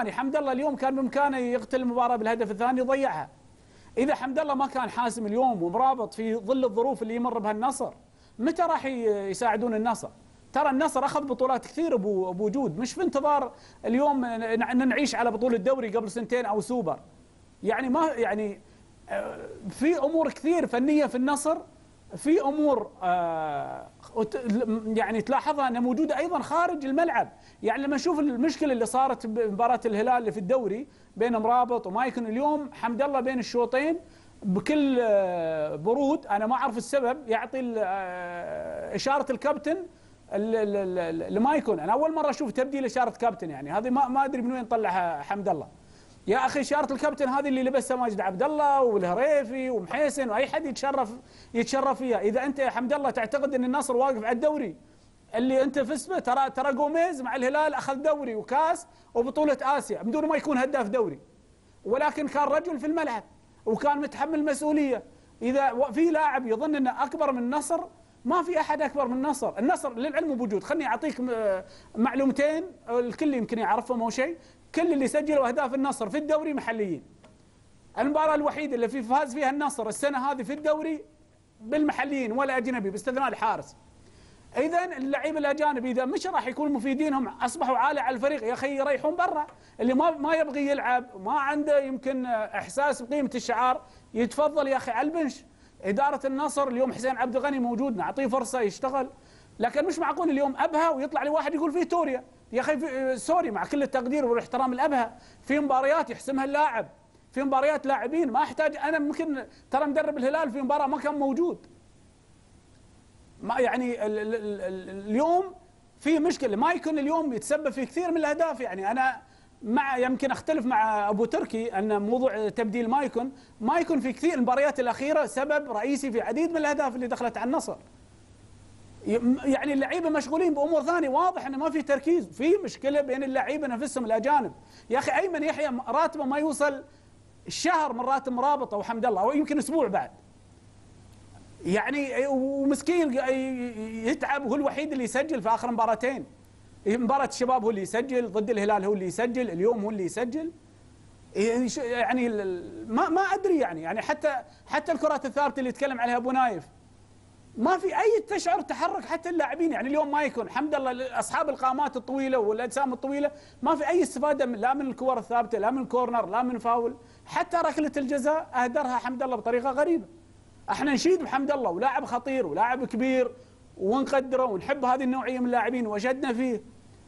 حمد الله اليوم كان بإمكانه يقتل المباراه بالهدف الثاني ضيعها إذا حمد الله ما كان حاسم اليوم ومرابط في ظل الظروف اللي يمر بها النصر متى راح يساعدون النصر؟ ترى النصر أخذ بطولات كثير بوجود مش في انتظار اليوم ان نعيش على بطوله دوري قبل سنتين أو سوبر؟ يعني ما يعني في أمور كثير فنية في النصر في أمور آه يعني تلاحظها أنها موجودة أيضا خارج الملعب، يعني لما نشوف المشكلة اللي صارت بمباراه الهلال اللي في الدوري بين مرابط ومايكون اليوم حمد الله بين الشوطين بكل آه برود أنا ما أعرف السبب يعطي آه إشارة الكابتن لمايكون أنا أول مرة أشوف تبديل إشارة كابتن يعني. هذه ما ما أدري من وين طلعها حمد الله. يا أخي اشاره الكابتن هذه اللي لبسها ماجد عبد الله والهريفي ومحيسن واي حد يتشرف يتشرف فيها. إذا أنت يا حمد الله تعتقد أن النصر واقف على الدوري اللي أنت فزت به ترى ترى جوميز مع الهلال أخذ دوري وكاس وبطولة آسيا بدون ما يكون هداف دوري. ولكن كان رجل في الملعب وكان متحمل مسؤولية. إذا في لاعب يظن أنه أكبر من النصر ما في أحد أكبر من النصر، النصر للعلم موجود، خلني أعطيك معلومتين الكل يمكن يعرفهم أو شيء، كل اللي سجلوا أهداف النصر في الدوري محليين. المباراة الوحيدة اللي في فاز فيها النصر السنة هذه في الدوري بالمحليين ولا أجنبي باستثناء الحارس. اذا اللعيبه الأجانب إذا مش راح يكونوا مفيدين هم أصبحوا عالة على الفريق يا أخي يريحون برا، اللي ما ما يبغي يلعب ما عنده يمكن إحساس بقيمة الشعار يتفضل يا أخي على البنش. إدارة النصر اليوم حسين عبد الغني موجود نعطيه فرصة يشتغل لكن مش معقول اليوم أبها ويطلع لي واحد يقول فيه توريا يا أخي سوري مع كل التقدير والاحترام الأبها في مباريات يحسمها اللاعب في مباريات لاعبين ما أحتاج أنا ممكن ترى مدرب الهلال في مباراة ما كان موجود ما يعني ال ال ال اليوم في مشكلة ما يكون اليوم يتسبب في كثير من الأهداف يعني أنا مع يمكن أختلف مع أبو تركي أن موضوع تبديل ما يكون ما يكون في كثير المباريات الأخيرة سبب رئيسي في عديد من الأهداف اللي دخلت على النصر. يعني اللعيبة مشغولين بأمور ثانية واضح إنه ما في تركيز، في مشكلة بين اللعيبة نفسهم الأجانب. يا أخي ايمن يحيى راتبه ما يوصل الشهر من راتب مرابط أو حمد الله أو يمكن أسبوع بعد. يعني ومسكين يتعب وهو الوحيد اللي يسجل في آخر مباراتين. مباراة الشباب هو اللي يسجل ضد الهلال هو اللي يسجل اليوم هو اللي يسجل يعني ما ما أدري يعني يعني حتى حتى الكرات الثابتة اللي يتكلم عليها أبو نايف ما في أي تشعر تحرك حتى اللاعبين. يعني اليوم ما يكون الحمد لله اصحاب القامات الطويلة والأجسام الطويلة ما في أي استفادة من لا من الكور الثابتة لا من ال corner لا من فاول. حتى ركلة الجزاء أهدرها حمد الله بطريقة غريبة. إحنا نشيد بحمد الله ولاعب خطير ولاعب كبير ونقدره ونحب هذه النوعية من اللاعبين وجدنا فيه.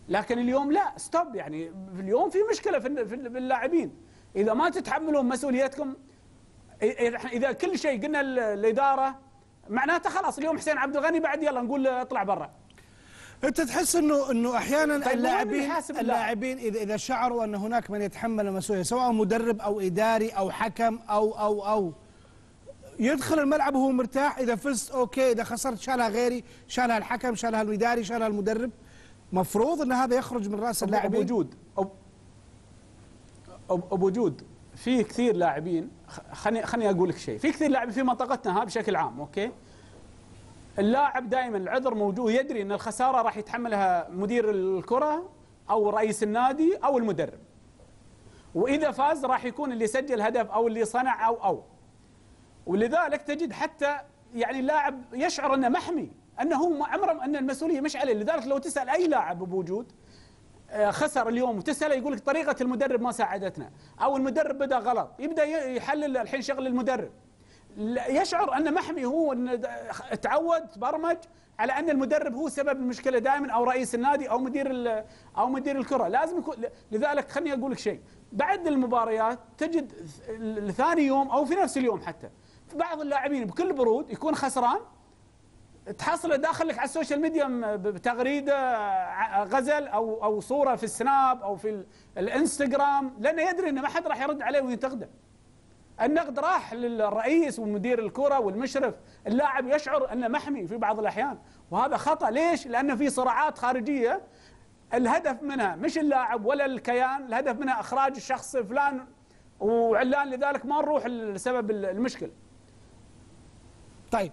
لكن اليوم لا stop يعني اليوم في مشكلة في اللاعبين. إذا ما تتحملون مسؤوليتكم إذا كل شيء قلنا الاداره معناته خلاص اليوم حسين عبد الغني بعد يلا نقول اطلع برا. انت تحس انه انه أحيانا طيب اللاعبين اللاعبين اذا إذا شعروا أن هناك من يتحمل المسؤولية سواء مدرب أو إداري أو حكم أو أو أو يدخل الملعب وهو مرتاح إذا فزت okay إذا خسرت شالها غيري شالها الحكم شالها الاداري شالها المدرب. مفروض إن هذا يخرج من رأس اللاعبين. بوجود بوجود في كثير لاعبين خليني خليني أقول لك شيء. في كثير لاعبين في منطقتنا ها بشكل عام okay؟ اللاعب دائما العذر موجود يدري إن الخسارة راح يتحملها مدير الكرة أو رئيس النادي أو المدرب. وإذا فاز راح يكون اللي سجل هدف أو اللي صنع أو أو. ولذلك تجد حتى يعني اللاعب يشعر أنه محمي أنه هو عمره أن المسؤولية مش عليه. لذلك لو تسأل أي لاعب بوجود خسر اليوم وتساله يقول لك طريقة المدرب ما ساعدتنا أو المدرب بدأ غلط يبدأ يحلل الحين شغل المدرب. يشعر انه محمي هو إن تعود تبرمج على أن المدرب هو سبب المشكلة دائما أو رئيس النادي أو مدير أو مدير الكرة. لازم يكون لذلك خليني أقول لك شيء. بعد المباريات تجد ثاني يوم أو في نفس اليوم حتى بعض اللاعبين بكل برود يكون خسران تحصله داخل لك على ال social media بتغريدة غزل أو أو صورة في السناب أو في الإنستغرام لأنه يدري إنه ما حد راح يرد عليه وينتقده. النقد راح للرئيس ومدير الكرة والمشرف، اللاعب يشعر أنه محمي في بعض الأحيان وهذا خطأ، ليش؟ لأنه في صراعات خارجية الهدف منها مش اللاعب ولا الكيان، الهدف منها إخراج الشخص فلان وعلان لذلك ما نروح لسبب المشكلة. طيب